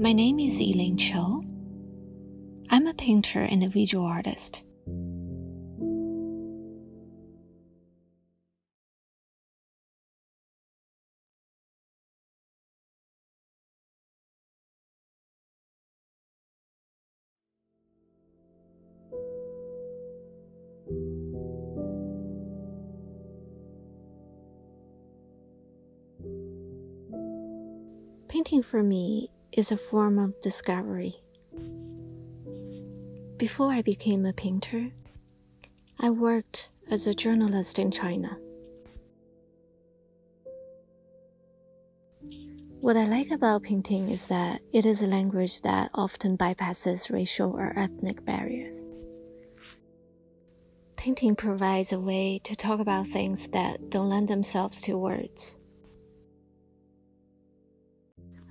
My name is Elaine Qiu. I'm a painter and a visual artist. Painting for me is a form of discovery. Before I became a painter, I worked as a journalist in China. What I like about painting is that it is a language that often bypasses racial or ethnic barriers. Painting provides a way to talk about things that don't lend themselves to words.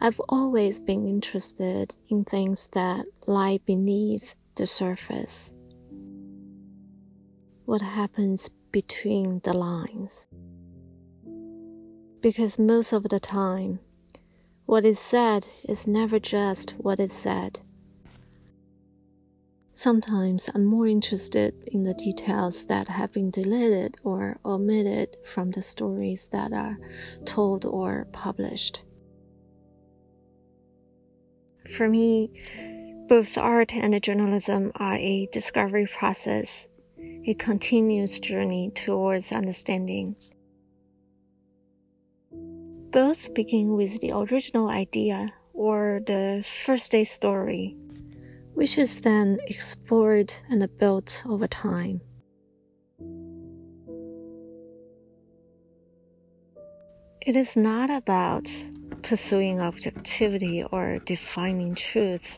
I've always been interested in things that lie beneath the surface. What happens between the lines? Because most of the time, what is said is never just what is said. Sometimes I'm more interested in the details that have been deleted or omitted from the stories that are told or published. For me, both art and journalism are a discovery process, a continuous journey towards understanding. Both begin with the original idea or the first day story, which is then explored and built over time. It is not about pursuing objectivity or defining truth.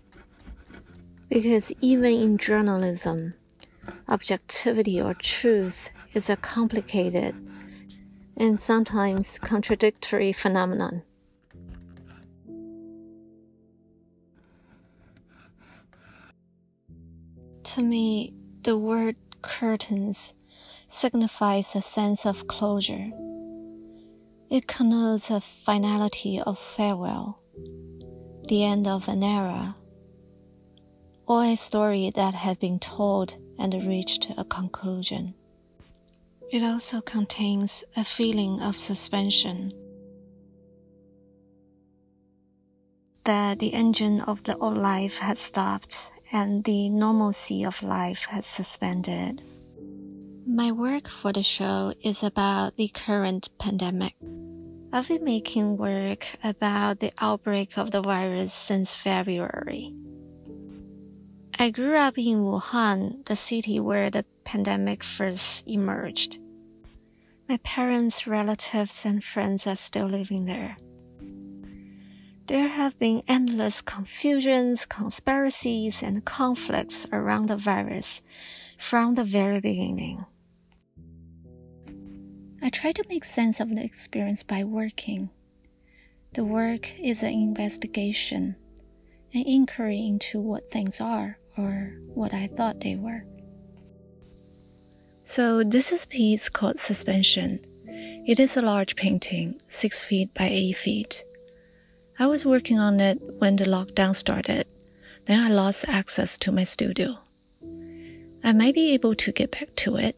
Because even in journalism, objectivity or truth is a complicated and sometimes contradictory phenomenon. To me, the word curtains signifies a sense of closure. It connotes a finality of farewell, the end of an era, or a story that had been told and reached a conclusion. It also contains a feeling of suspension. That the engine of the old life had stopped and the normalcy of life had suspended. My work for the show is about the current pandemic. I've been making work about the outbreak of the virus since February. I grew up in Wuhan, the city where the pandemic first emerged. My parents, relatives, and friends are still living there. There have been endless confusions, conspiracies, and conflicts around the virus from the very beginning. I try to make sense of the experience by working. The work is an investigation, an inquiry into what things are or what I thought they were. So, this is a piece called Suspension. It is a large painting, 6 feet by 8 feet. I was working on it when the lockdown started. Then I lost access to my studio. I might be able to get back to it,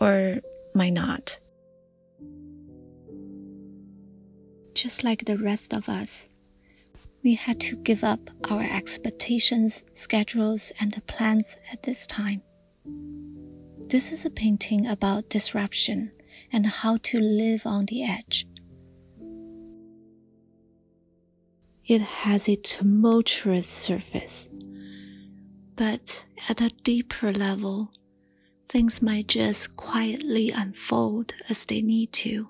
or might not. Just like the rest of us. We had to give up our expectations, schedules, and plans at this time. This is a painting about disruption and how to live on the edge. It has a tumultuous surface, but at a deeper level, things might just quietly unfold as they need to.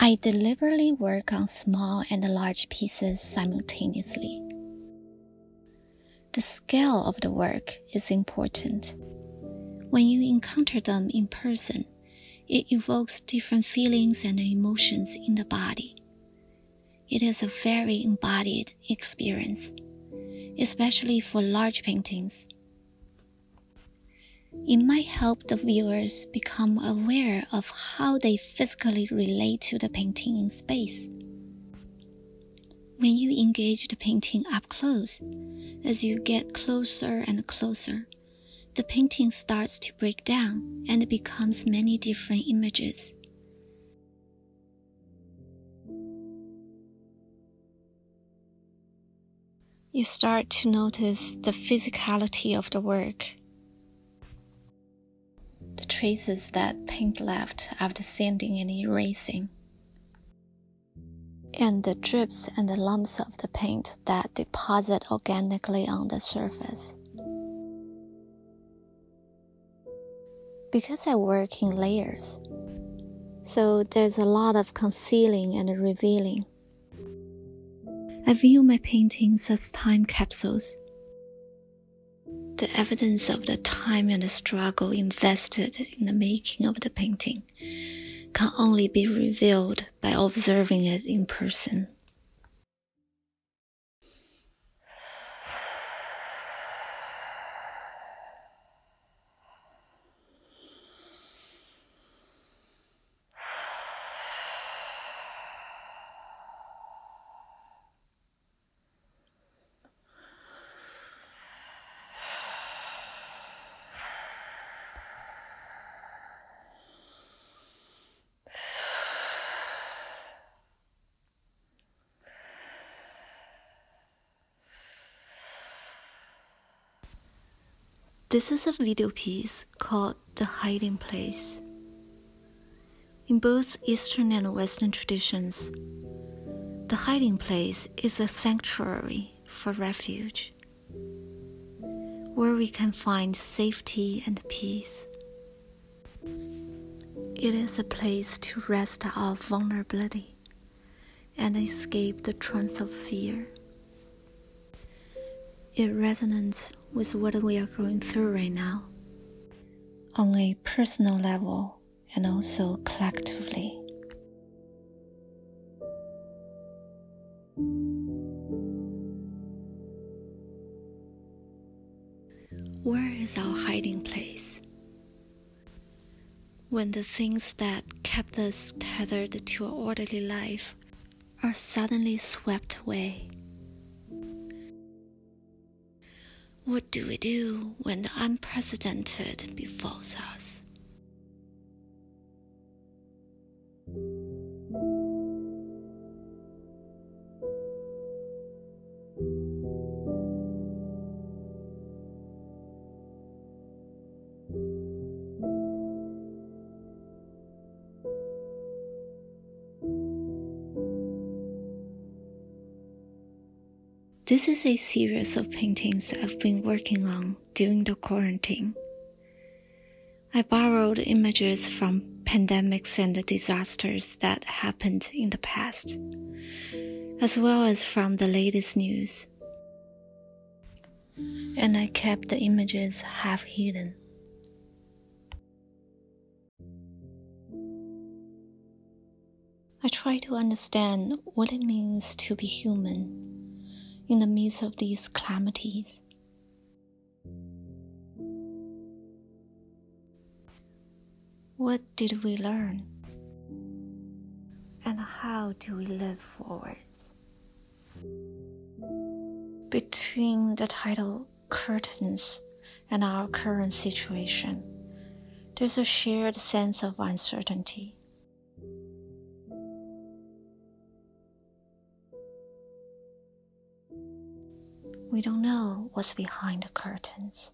I deliberately work on small and large pieces simultaneously. The scale of the work is important. When you encounter them in person, it evokes different feelings and emotions in the body. It is a very embodied experience, especially for large paintings it might help the viewers become aware of how they physically relate to the painting in space. When you engage the painting up close, as you get closer and closer, the painting starts to break down and becomes many different images. You start to notice the physicality of the work. The traces that paint left after sanding and erasing and the drips and the lumps of the paint that deposit organically on the surface. Because I work in layers, so there's a lot of concealing and revealing. I view my paintings as time capsules. The evidence of the time and the struggle invested in the making of the painting can only be revealed by observing it in person. This is a video piece called The Hiding Place. In both Eastern and Western traditions, the hiding place is a sanctuary for refuge, where we can find safety and peace. It is a place to rest our vulnerability and escape the trance of fear. It resonates with what we are going through right now on a personal level and also collectively. Where is our hiding place? When the things that kept us tethered to an orderly life are suddenly swept away. What do we do when the unprecedented befalls us? This is a series of paintings I've been working on during the quarantine. I borrowed images from pandemics and the disasters that happened in the past, as well as from the latest news. And I kept the images half hidden. I try to understand what it means to be human in the midst of these calamities. What did we learn? And how do we live forwards? Between the title Curtains and our current situation, there's a shared sense of uncertainty. We don't know what's behind the curtains.